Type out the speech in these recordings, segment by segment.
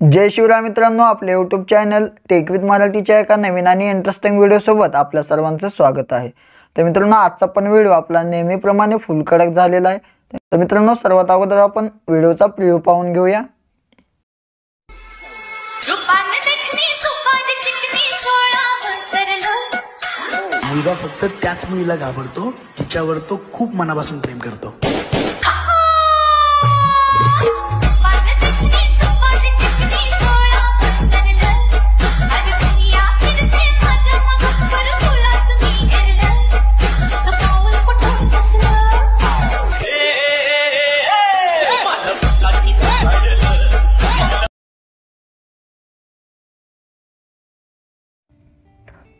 जय शिवराय मित्रांनो आपले YouTube channel take with मराठीच्या एका नवीन आणि इंटरेस्टिंग व्हिडिओसोबत आपल्या सर्वांचं स्वागत आहे. तर मित्रांनो आजचा पण व्हिडिओ आपला नेहमीप्रमाणे फुल कडक झालेला आहे. तर मित्रांनो सर्वात अगोदर आपण व्हिडिओचा प्रिव्ह्यू पाहून घेऊया. मुलगा फक्त त्याच मुलीला घाबरतो तिच्यावर तो खूप मनापासून प्रेम करतो.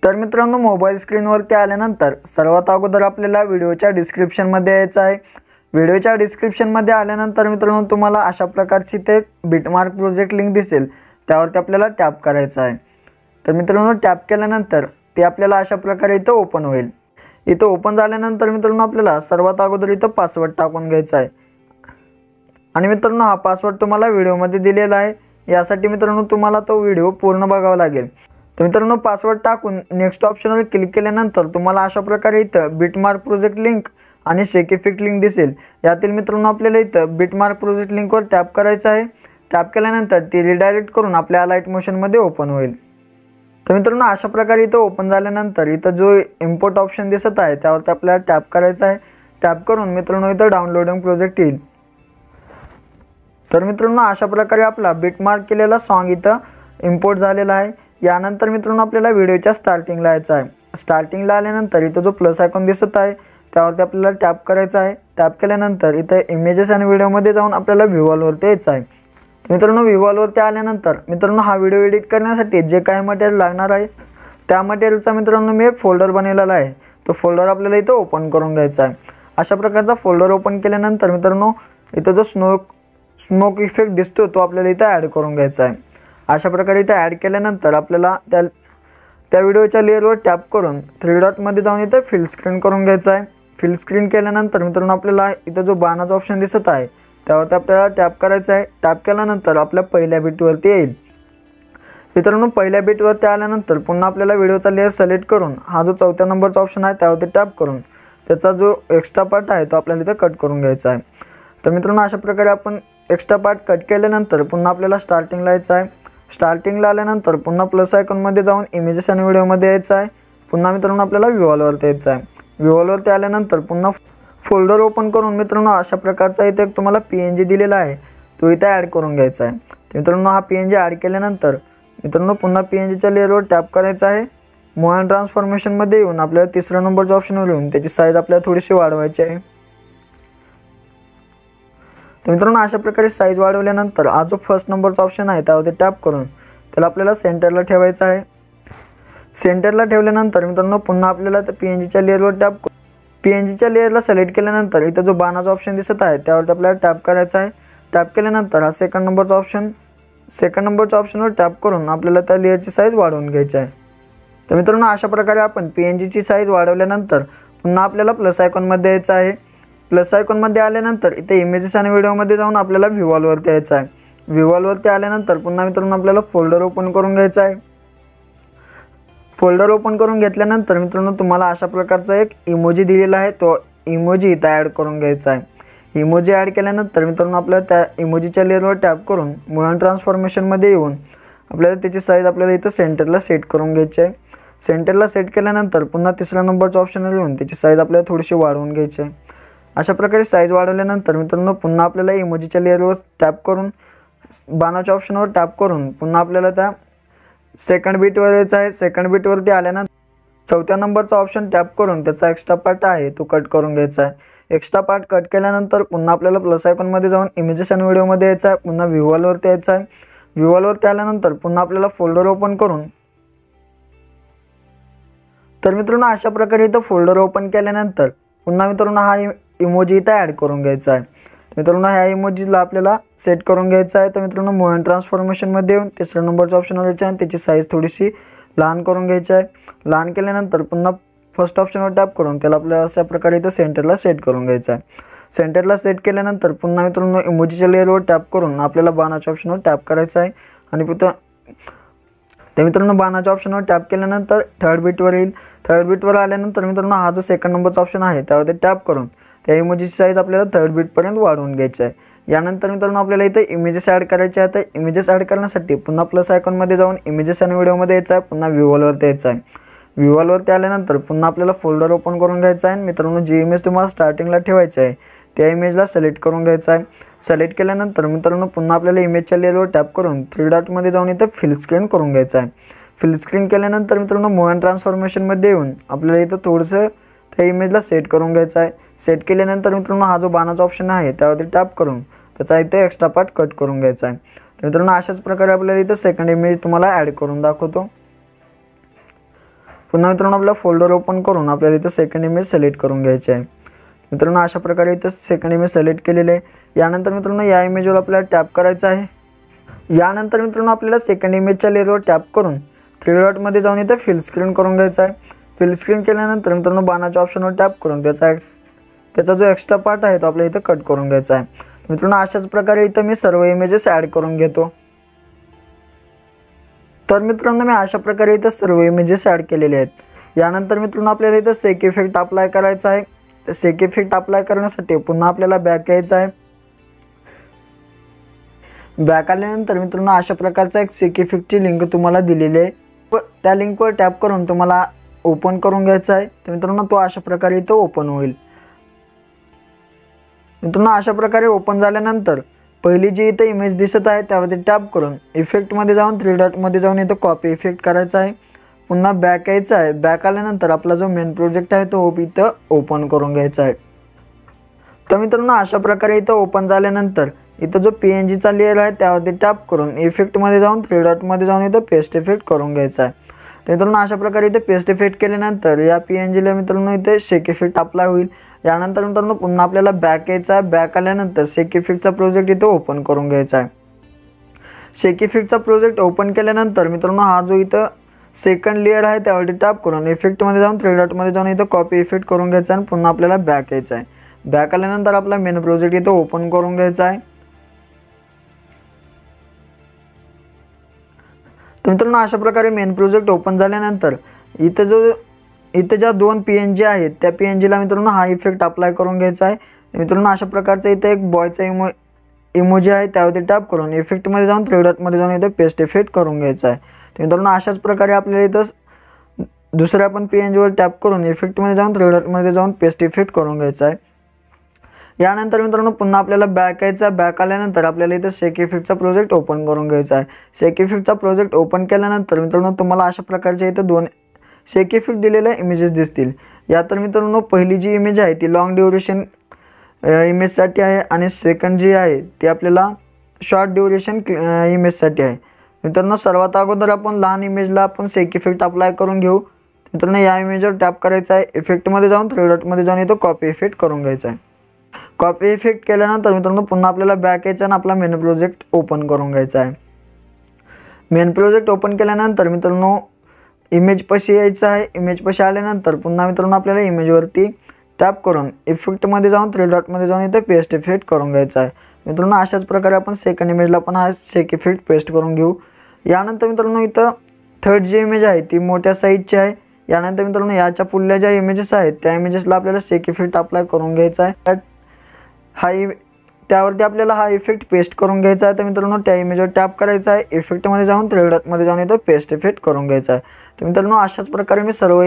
तर मित्रांनो मोबाईल स्क्रीनवरती आल्यानंतर सर्वात अगोदर आपल्याला व्हिडिओच्या डिस्क्रिप्शनमध्ये यायचं आहे. व्हिडिओच्या डिस्क्रिप्शनमध्ये आल्यानंतर मित्रांनो तुम्हाला अशा प्रकारची ते बिटमार्क प्रोजेक्ट लिंक दिसेल. त्यावरती आपल्याला टॅप करायचं आहे. तर मित्रांनो टॅप केल्यानंतर ते आपल्याला अशा प्रकारे इथं ओपन होईल. इथं ओपन झाल्यानंतर मित्रांनो आपल्याला सर्वात अगोदर इथं पासवर्ड टाकून घ्यायचा आहे. आणि मित्रांनो हा पासवर्ड तुम्हाला व्हिडिओमध्ये दिलेला आहे. यासाठी मित्रांनो तुम्हाला तो व्हिडिओ पूर्ण बघावा लागेल. तर मित्रांनो पासवर्ड टाकून नेक्स्ट ऑप्शनवर क्लिक केल्यानंतर तुम्हाला अशा प्रकारे इथं बिटमार्क प्रोजेक्ट लिंक आणि शेकिफिक लिंक दिसेल. यातील मित्रांनो आपल्याला इथं बिटमार्क प्रोजेक्ट लिंकवर टॅप करायचं आहे. टॅप केल्यानंतर ती रिडायरेक्ट करून आपल्या लाइट मोशनमध्ये ओपन होईल. तर मित्रांनो अशा प्रकारे इथं ओपन झाल्यानंतर इथं जो इम्पोर्ट ऑप्शन दिसत आहे त्यावरती आपल्याला टॅप करायचा आहे. टॅप करून मित्रांनो इथं डाउनलोडिंग प्रोजेक्ट येईल. तर मित्रांनो अशा प्रकारे आपला बिटमार्क केलेला सॉन्ग इथं इम्पोर्ट झालेला आहे. यानंतर मित्रांनो आपल्याला व्हिडिओच्या स्टार्टिंगला यायचं आहे. स्टार्टिंगला आल्यानंतर इथं जो प्लस आयकॉन दिसत आहे त्यावरती आपल्याला टॅप करायचा आहे. टॅप केल्यानंतर इथं इमेजेस आणि व्हिडिओमध्ये जाऊन आपल्याला व्हिवॉलवरती यायचं आहे. मित्रांनो व्हिवॉलवरती आल्यानंतर मित्रांनो हा व्हिडिओ एडिट करण्यासाठी जे काही मटेरियल लागणार आहे त्या मटेरियलचा मित्रांनो मी एक फोल्डर बनवलेला आहे. तो फोल्डर आपल्याला इथं ओपन करून घ्यायचा आहे. अशा प्रकारचा फोल्डर ओपन केल्यानंतर मित्रांनो इथं जो स्नोक स्मोक इफेक्ट दिसतो तो आपल्याला इथं ॲड करून घ्यायचा आहे. अशा प्रकारे इथं ॲड केल्यानंतर आपल्याला त्या त्या व्हिडिओच्या लेअरवर टॅप करून थ्री डॉटमध्ये जाऊन इथं फिल स्क्रीन करून घ्यायचं आहे. फिल स्क्रीन केल्यानंतर मित्रांनो आपल्याला इथं जो बाणाचा ऑप्शन दिसत आहे त्यावरती आपल्याला टॅप करायचं आहे. टॅप केल्यानंतर आपल्या पहिल्या बीटवरती येईल. मित्रांनो पहिल्या बीटवरती आल्यानंतर पुन्हा आपल्याला व्हिडिओचा लेअर सिलेक्ट करून हा जो चौथ्या नंबरचा ऑप्शन आहे त्यावरती टॅप करून त्याचा जो एक्स्ट्रा पार्ट आहे तो आपल्याला इथं कट करून घ्यायचा आहे. तर मित्रांनो अशा प्रकारे आपण एक्स्ट्रा पार्ट कट केल्यानंतर पुन्हा आपल्याला स्टार्टिंगला यायचं आहे. स्टार्टिंगला आल्यानंतर पुन्हा प्लस आयकॉनमध्ये जाऊन इमेजेस आणि व्हिडिओमध्ये यायचं आहे. पुन्हा मित्रांनो आपल्याला विवॉलवरती यायचं आहे. विवॉलवरती आल्यानंतर पुन्हा फोल्डर ओपन करून मित्रांनो अशा प्रकारचा इथे एक तुम्हाला पी एन जी दिलेला आहे. तो इथे ॲड करून घ्यायचा आहे. तर मित्रांनो हा पी एन जी ॲड केल्यानंतर मित्रांनो पुन्हा पी एन जीच्या लेअरवर टॅप करायचा आहे. मोहन ट्रान्सफॉर्मेशनमध्ये येऊन आपल्याला तिसऱ्या नंबरच्या ऑप्शनवर येऊन त्याची साईज आपल्याला थोडीशी वाढवायची आहे. तर मित्रांनो अशा प्रकारे साईज वाढवल्यानंतर हा जो फर्स्ट नंबरचा ऑप्शन आहे त्यावरती टॅप करून त्याला आपल्याला सेंटरला ठेवायचं आहे. सेंटरला ठेवल्यानंतर मित्रांनो पुन्हा आपल्याला त्या पी एन जीच्या लेअरवर टॅप पी एन जीच्या लेअरला सिलेक्ट केल्यानंतर इथं जो बाणाचा ऑप्शन दिसत आहे त्यावरती आपल्याला टॅप करायचा आहे. टॅप केल्यानंतर हा सेकंड नंबरचा ऑप्शन सेकंड नंबरच्या ऑप्शनवर टॅप करून आपल्याला त्या लेअरची साईज वाढवून घ्यायची आहे. तर मित्रांनो अशा प्रकारे आपण पी एन जीची साईज वाढवल्यानंतर पुन्हा आपल्याला प्लस आयकॉनमध्ये यायचं आहे. प्लस आयकॉनमध्ये आल्यानंतर इथे इमेजेस आणि व्हिडिओमध्ये जाऊन आपल्याला व्हिवॉलवरती यायचं आहे. व्हिवॉलवरती आल्यानंतर पुन्हा मित्रांनो आपल्याला फोल्डर ओपन करून घ्यायचा आहे. फोल्डर ओपन करून घेतल्यानंतर मित्रांनो तुम्हाला अशा प्रकारचा एक इमोजी दिलेला आहे. तो इमोजी इथं ॲड करून घ्यायचा आहे. इमोजी ॲड केल्यानंतर मित्रांनो आपल्याला त्या इमोजीच्या लेअरवर टॅप करून मुळन ट्रान्सफॉर्मेशनमध्ये येऊन आपल्याला त्याची साईज आपल्याला इथं सेंटरला सेट करून घ्यायची आहे. सेंटरला सेट केल्यानंतर पुन्हा तिसऱ्या नंबरचा ऑप्शनवर येऊन त्याची साईज आपल्याला थोडीशी वाढवून घ्यायची आहे. अशा प्रकारे साईज वाढवल्यानंतर मित्रांनो पुन्हा आपल्याला इमोजीच्या लेअरवर टॅप करून बाणाच्या ऑप्शनवर टॅप करून पुन्हा आपल्याला त्या सेकंड बीटवर यायचं आहे. सेकंड बीटवरती आल्यानंतर चौथ्या नंबरचा ऑप्शन टॅप करून त्याचा एक्स्ट्रा पार्ट आहे तो कट करून घ्यायचा आहे. एक्स्ट्रा पार्ट कट केल्यानंतर पुन्हा आपल्याला प्लस आयकॉनमध्ये जाऊन इमेजेस आणि व्हिडिओमध्ये यायचा आहे. पुन्हा व्ह्युअलवरती यायचं आहे. व्ह्युअलवरती आल्यानंतर पुन्हा आपल्याला फोल्डर ओपन करून तर मित्रांनो अशा प्रकारे इथं फोल्डर ओपन केल्यानंतर पुन्हा मित्रांनो हा इमोजी इथं ॲड करून घ्यायचा आहे. मित्रांनो ह्या इमोजीला आपल्याला सेट करून घ्यायचं आहे. तर मित्रांनो मोहन ट्रान्सफॉर्मेशनमध्ये येऊन तिसऱ्या नंबरच्या ऑप्शनवर यायचं आहे त्याची साईज थोडीशी लहान करून घ्यायची आहे. लहान केल्यानंतर पुन्हा फर्स्ट ऑप्शनवर टॅप करून त्याला आपल्याला अशा प्रकारे इथं सेंटरला सेट करून घ्यायचं आहे. सेंटरला सेट केल्यानंतर पुन्हा मित्रांनो इमोजीच्या लेअरवर टॅप करून आपल्याला बाणाच्या ऑप्शनवर टॅप करायचं आहे. आणि पुन्हा तर मित्रांनो बाणाच्या ऑप्शनवर टॅप केल्यानंतर थर्ड बीटवर येईल थर्ड बीटवर आल्यानंतर मित्रांनो हा जो सेकंड नंबरचा ऑप्शन आहे त्यावरती टॅप करून त्या इमोजीची साईज आपल्याला थर्ड बीटपर्यंत वाढवून घ्यायची आहे. यानंतर मित्रांनो आपल्याला इथे इमेजेस ॲड करायचे आहे तर इमेजेस ॲड करण्यासाठी पुन्हा प्लस आयकॉनमध्ये जाऊन इमेजेस आणि व्हिडिओमध्ये यायचं आहे. पुन्हा व्ह्युअलवरती यायचं आहे. व्ह्युअलवरती आल्यानंतर पुन्हा आपल्याला फोल्डर ओपन करून घ्यायचा आहे. मित्रांनो जी इमेज तुम्हाला स्टार्टिंगला ठेवायची आहे त्या इमेजला सिलेक्ट करून घ्यायचं आहे. सिलेक्ट केल्यानंतर मित्रांनो पुन्हा आपल्याला इमेजच्या लेअरवर टॅप करून थ्री डॉटमध्ये जाऊन इथं फिल स्क्रीन करून घ्यायचं आहे. फिल स्क्रीन केल्यानंतर मित्रांनो मोहन ट्रान्सफॉर्मेशनमध्ये येऊन आपल्याला इथं थोडंसं त्या इमेजला सेट करून घ्यायचं आहे. सेट केल्यानंतर मित्रांनो हा जो बाणाचा ऑप्शन आहे त्यावरती टॅप करून त्याचा इथे एक्स्ट्रा पार्ट कट करून घ्यायचा आहे. तर मित्रांनो अशाच प्रकारे आपल्याला इथं सेकंड इमेज तुम्हाला ॲड करून दाखवतो. पुन्हा मित्रांनो आपला फोल्डर ओपन करून आपल्याला इथं सेकंड इमेज सिलेक्ट करून घ्यायची आहे. मित्रांनो अशा प्रकारे इथं सेकंड इमेज सिलेक्ट केलेले आहे. यानंतर मित्रांनो या इमेजवर आपल्याला टॅप करायचं आहे. यानंतर मित्रांनो आपल्याला सेकंड इमेजच्या लेअरवर टॅप करून थ्री डॉटमध्ये जाऊन इथं फिल स्क्रीन करून घ्यायचं आहे. फिल स्क्रीन केल्यानंतर मित्रांनो बाणाच्या ऑप्शनवर टॅप करून त्याचा त्याचा जो एक्स्ट्रा पार्ट आहे तो आपल्या इथं कट करून घ्यायचा आहे. मित्रांनो अशाच प्रकारे इथं मी सर्व इमेजेस ॲड करून घेतो. तर मित्रांनो मी अशा प्रकारे इथं सर्व इमेजेस ॲड केलेले आहेत. यानंतर मित्रांनो आपल्याला इथं सेक इफेक्ट अप्लाय करायचा आहे. तर सेक इफेक्ट अप्लाय करण्यासाठी पुन्हा आपल्याला बॅक यायचं आहे. बॅक आल्यानंतर मित्रांनो अशा प्रकारचा एक सेक इफेक्टची लिंक तुम्हाला दिलेली आहे. व त्या लिंकवर टॅप करून तुम्हाला ओपन करून घ्यायचा आहे. तर मित्रांनो तो अशा प्रकारे इथं ओपन होईल. मित्रांनो अशा प्रकारे ओपन झाल्यानंतर पहिली जी इथं इमेज दिसत आहे त्यावरती टॅप करून इफेक्टमध्ये जाऊन थ्री डॉटमध्ये जाऊन इथं कॉपी इफेक्ट करायचा आहे. पुन्हा बॅक यायचं आहे. बॅक आल्यानंतर आपला जो मेन प्रोजेक्ट आहे तो इथं ओपन करून घ्यायचा आहे. तर मित्रांनो अशा प्रकारे इथं ओपन झाल्यानंतर इथं जो पी एन जीचा लेअर आहे त्यावरती टॅप करून इफेक्टमध्ये जाऊन थ्री डॉटमध्ये जाऊन इथं पेस्ट इफेक्ट करून घ्यायचा आहे. तर मित्रांनो अशा प्रकारे इथे पेस्ट इफेक्ट केल्यानंतर या पी एन जीला मित्रांनो इथे शेक इफेक्ट अप्लाय होईल. यानंतर मित्रांनो पुन्हा आपल्याला बॅक यायचा आहे. बॅक आल्यानंतर शेकी इफेक्टचा प्रोजेक्ट इथं ओपन करून घ्यायचा आहे. शेकी इफेक्टचा प्रोजेक्ट ओपन केल्यानंतर मित्रांनो हा जो इथं सेकंड लेअर आहे त्यावरती टॅप करून इफेक्टमध्ये जाऊन थ्री डॉटमध्ये जाऊन इथं कॉपी इफेक्ट करून घ्यायचा आहे आणि पुन्हा आपल्याला बॅक यायचा आहे. बॅक आल्यानंतर आपला मेन प्रोजेक्ट इथं ओपन करून घ्यायचा आहे. तर मित्रांनो अशा प्रकारे मेन प्रोजेक्ट ओपन झाल्यानंतर इथं जो इथं ज्या दोन पी एन जी आहेत त्या पी एन जीला मित्रांनो हा इफेक्ट अप्लाय करून घ्यायचा आहे. मित्रांनो अशा प्रकारचा इथं एक बॉयचा इमो इमोजी आहे त्यावरती टॅप करून इफेक्टमध्ये जाऊन थ्री डॉटमध्ये जाऊन इथं पेस्ट इफेक्ट करून घ्यायचा आहे. तर मित्रांनो अशाच प्रकारे आपल्याला इथं दुसऱ्या पण पी एन जीवर टॅप करून इफेक्टमध्ये जाऊन थ्री डॉटमध्ये जाऊन पेस्ट इफेक्ट करून घ्यायचा आहे. यानंतर मित्रांनो पुन्हा आपल्याला बॅक यायचा बॅक आल्यानंतर आपल्याला इथं सेक इफेक्टचा प्रोजेक्ट ओपन करून घ्यायचा आहे. सेक इफेक्टचा प्रोजेक्ट ओपन केल्यानंतर मित्रांनो तुम्हाला अशा प्रकारच्या इथं दोन सेक इफेक्ट दिलेल्या इमेजेस दिसतील. या तर मित्रांनो पहिली जी इमेज आहे ती लाँग ड्युरेशन इमेजसाठी आहे आणि सेकंड जी आहे ती आपल्याला शॉर्ट ड्युरेशन इमेजसाठी आहे. मित्रांनो सर्वात अगोदर आपण लहान इमेजला आपण सेक इफेक्ट अप्लाय करून घेऊ. मित्रांनो या इमेजवर टॅप करायचा आहे. इफेक्टमध्ये जाऊन थ्री डॉटमध्ये जाऊन येतो कॉपी इफेक्ट करून घ्यायचा आहे. कॉपी इफेक्ट केल्यानंतर मित्रांनो पुन्हा आपल्याला बॅक यायचं आणि आपला मेन प्रोजेक्ट ओपन करून घ्यायचा आहे. मेन प्रोजेक्ट ओपन केल्यानंतर मित्रांनो इमेज पशी यायचं आहे. इमेज पशी आल्यानंतर पुन्हा मित्रांनो आपल्याला इमेजवरती टॅप करून इफेक्टमध्ये जाऊन थ्री डॉटमध्ये जाऊन इथे पेस्ट इफेक्ट करून घ्यायचा आहे. मित्रांनो अशाच प्रकारे आपण सेकंड इमेजला पण हा सेक इफेक्ट पेस्ट करून घेऊ. यानंतर मित्रांनो इथं थर्ड जी इमेज आहे ती मोठ्या साईजची आहे. यानंतर मित्रांनो याच्या पुढल्या ज्या इमेजेस आहेत त्या इमेजेसला आपल्याला सेक इफेक्ट अप्लाय करून घ्यायचा आहे. हा इ त्यावरती आपल्याला हा इफेक्ट पेस्ट करून घ्यायचा आहे. तर मित्रांनो त्या इमेजवर टॅप करायचा आहे. इफेक्टमध्ये जाऊन थ्री डॉटमध्ये जाऊन इथं पेस्ट इफेक्ट करून घ्यायचा आहे. तर मित्रांनो अशाच प्रकारे मी सर्व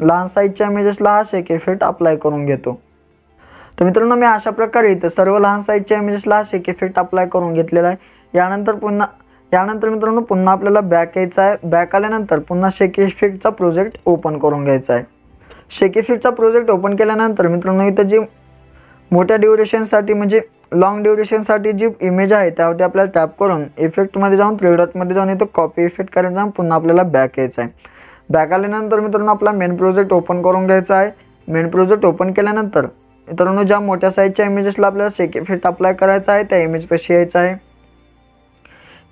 लहान साईजच्या इमेजेसला हा शेक इफेक्ट अप्लाय करून घेतो. तर मित्रांनो मी अशा प्रकारे इथं सर्व लहान साईजच्या इमेजेसला हा शेक इफेक्ट अप्लाय करून घेतलेला आहे. यानंतर पुन्हा यानंतर मित्रांनो पुन्हा आपल्याला बॅक यायचा आहे. बॅक आल्यानंतर पुन्हा शेक इफेक्टचा प्रोजेक्ट ओपन करून घ्यायचा आहे. शेक इफेक्टचा प्रोजेक्ट ओपन केल्यानंतर मित्रांनो इथं जे मोठ्या ड्युरेशनसाठी म्हणजे लॉंग ड्युरेशनसाठी जी इमेज आहे त्यावरती आपल्याला टॅप करून इफेक्टमध्ये जाऊन थ्री डॉटमध्ये जाऊन इथं कॉपी इफेक्ट करायचा आणि पुन्हा आपल्याला बॅक यायचं आहे बॅक आल्यानंतर मित्रांनो आपला मेन प्रोजेक्ट ओपन करून घ्यायचा आहे. मेन प्रोजेक्ट ओपन केल्यानंतर मित्रांनो ज्या मोठ्या साईजच्या इमेजेसला आपल्याला सेक इफेक्ट अप्लाय करायचा आहे त्या इमेजपाशी यायचं आहे.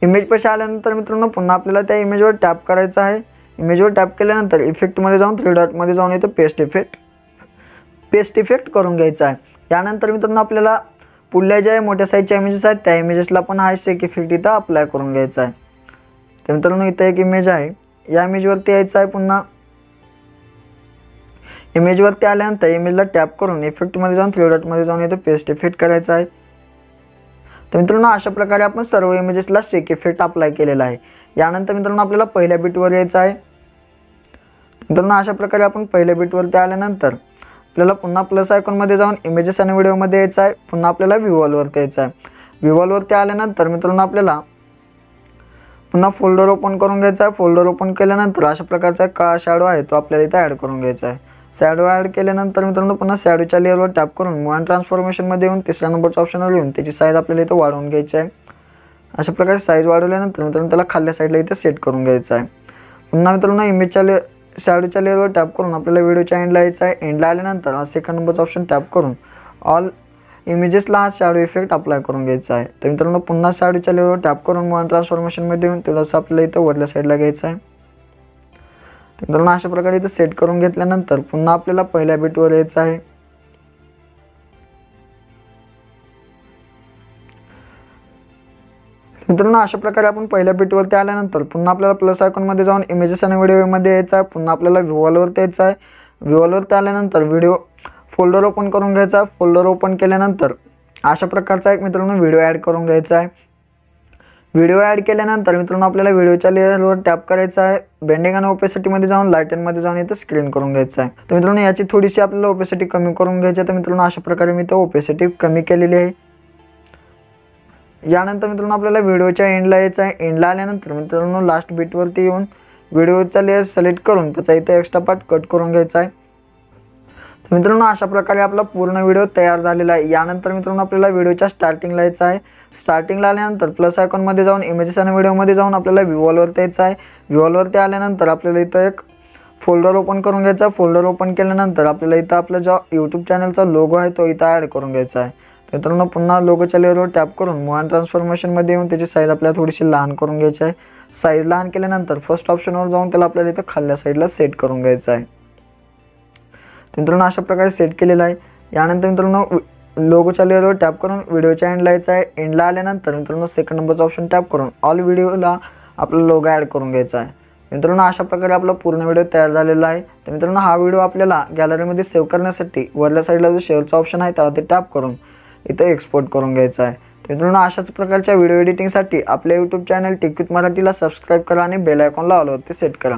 इमेज पशी आल्यानंतर मित्रांनो पुन्हा आपल्याला त्या इमेजवर टॅप करायचं आहे. इमेजवर टॅप केल्यानंतर इफेक्टमध्ये जाऊन थ्री डॉटमध्ये जाऊन इथं पेस्ट इफेक्ट पेस्ट इफेक्ट करून घ्यायचा आहे. यानंतर मित्रांनो आपल्याला पुढल्या ज्या मोठ्या साईजच्या इमेजेस आहेत त्या इमेजेसला पण हा शेक इफेक्ट इथं अप्लाय करून घ्यायचा आहे. तर मित्रांनो इथं एक इमेज आहे. या इमेजवरती यायचं आहे पुन्हा. इमेजवरती आल्यानंतर इमेजला टॅप करून इफेक्टमध्ये जाऊन थ्री डॉटमध्ये जाऊन इथं पेस्ट इफेक्ट करायचा आहे. तर मित्रांनो अशा प्रकारे आपण सर्व इमेजेसला शेक इफेक्ट अप्लाय केलेला आहे. यानंतर मित्रांनो आपल्याला पहिल्या बीटवर यायचं आहे. मित्रांनो अशा प्रकारे आपण पहिल्या बीटवरती आल्यानंतर आपल्याला पुन्हा प्लस आयकॉनमध्ये जाऊन इमेजेस आणि व्हिडिओमध्ये यायचं आहे. पुन्हा आपल्याला विवॉलवरती यायचं आहे. विवॉलवरती आल्यानंतर मित्रांनो आपल्याला पुन्हा फोल्डर ओपन करून घ्यायचा आहे. फोल्डर ओपन केल्यानंतर अशा प्रकारचा काळा शॅडो आहे तो आपल्याला इथे ॲड करून घ्यायचा आहे. शॅडो ॲड केल्यानंतर मित्रांनो पुन्हा शॅडोच्या लेअरवर टॅप करून वन ट्रान्सफॉर्मेशनमध्ये येऊन तिसऱ्या नंबरच्या ऑप्शनवर येऊन त्याची साईज आपल्याला इथं वाढवून घ्यायची आहे. अशा प्रकारे साईज वाढवल्यानंतर मित्रांनो त्याला खाल्ल्या साईडला इथे सेट करून घ्यायचं आहे. पुन्हा मित्रांनो इमेजच्या ले शॅडोच्या लेअरवर टॅप करून आपल्याला व्हिडिओच्या एंडला यायचं आहे. एंडला आल्यानंतर सेकंड नंबरचा ऑप्शन टॅप करून ऑल इमेजेसला हा शॅडो इफेक्ट अप्लाय करून घ्यायचा आहे. तर मित्रांनो पुन्हा शॅडोच्या लेअरवर टॅप करून वन ट्रान्सफॉर्मेशनमध्ये येऊन तेवढंच आपल्याला इथं वरल्या साईडला घ्यायचं आहे. तर मित्रांनो अशा प्रकारे इथं सेट करून घेतल्यानंतर पुन्हा आपल्याला पहिल्या बीटवर यायचं आहे. मित्रांनो अशा प्रकारे आपण पहिल्या पेटीवरती आल्यानंतर पुन्हा आपल्याला प्लस आयकॉनमध्ये जाऊन इमेजेस आणि व्हिडिओमध्ये यायचं आहे. पुन्हा आपल्याला व्हिवॉलवरती यायचं आहे. व्हिवॉलवरती आल्यानंतर व्हिडिओ फोल्डर ओपन करून घ्यायचा फोल्डर ओपन केल्यानंतर अशा प्रकारचा एक मित्रांनो व्हिडिओ ॲड करून घ्यायचा आहे. व्हिडिओ ॲड केल्यानंतर मित्रांनो आपल्याला व्हिडिओच्या लेअरवर टॅप करायचा आहे. बेंडिंग आणि ओपेसिटीमध्ये जाऊन लायटनमध्ये जाऊन इथं स्क्रीन करून घ्यायचं आहे. तर मित्रांनो याची थोडीशी आपल्याला ओपेसिटी कमी करून घ्यायची आहे. तर मित्रांनो अशा प्रकारे मी तो ओपेसिटी कमी केलेली आहे. यानंतर मित्रांनो आपल्याला व्हिडिओच्या एंडला यायचं आहे. एंडला आल्यानंतर मित्रांनो लास्ट बीटवरती येऊन व्हिडिओचा लेअर सिलेक्ट करून त्याचा इथे एक्स्ट्रा पार्ट कट करून घ्यायचा आहे. तर मित्रांनो अशा प्रकारे आपला पूर्ण व्हिडिओ तयार झालेला आहे. यानंतर मित्रांनो आपल्याला व्हिडिओच्या स्टार्टिंगला यायचं आहे. स्टार्टिंगला आल्यानंतर प्लस आयकॉनमध्ये जाऊन इमेजेस आणि व्हिडिओमध्ये जाऊन आपल्याला व्हिवॉलवरती यायचं आहे. व्हिवॉलवरती आल्यानंतर आपल्याला इथं एक फोल्डर ओपन करून घ्यायचा फोल्डर ओपन केल्यानंतर आपल्याला इथं आपला जो यूट्यूब चॅनलचा लोगो आहे तो इथं ॲड करून घ्यायचा आहे. मित्रांनो पुन्हा लोगोच्या लेअरवर टॅप करून मूव अँड ट्रान्सफॉर्मेशनमध्ये येऊन त्याची साईज आपल्याला थोडीशी लहान करून घ्यायची आहे. साईज लहान केल्यानंतर फर्स्ट ऑप्शनवर जाऊन त्याला आपल्याला इथं खाल्ल्या साईडला सेट करून घ्यायचं आहे. मित्रांनो अशा प्रकारे सेट केलेलं आहे. यानंतर मित्रांनो लोगोच्या लेअरवर टॅप करून व्हिडिओच्या एंडला यायचं आहे. एंडला आल्यानंतर मित्रांनो सेकंड नंबरचा ऑप्शन टॅप करून ऑल व्हिडिओला आपला लोगो ॲड करून घ्यायचा आहे. मित्रांनो अशा प्रकारे आपला पूर्ण व्हिडिओ तयार झालेला आहे. तर मित्रांनो हा व्हिडिओ आपल्याला गॅलरीमध्ये सेव्ह करण्यासाठी वरल्या साईडला जो शेअरचा ऑप्शन आहे त्यावरती टॅप करून इथं एक्सपोर्ट करून घ्यायचा आहे. तर मित्रांनो अशाच प्रकारच्या व्हिडिओ एडिटिंगसाठी आपल्या यूट्यूब चॅनल टिकवित मराठीला सबस्क्राईब करा आणि बेल आयकॉनला ऑलवरती सेट करा.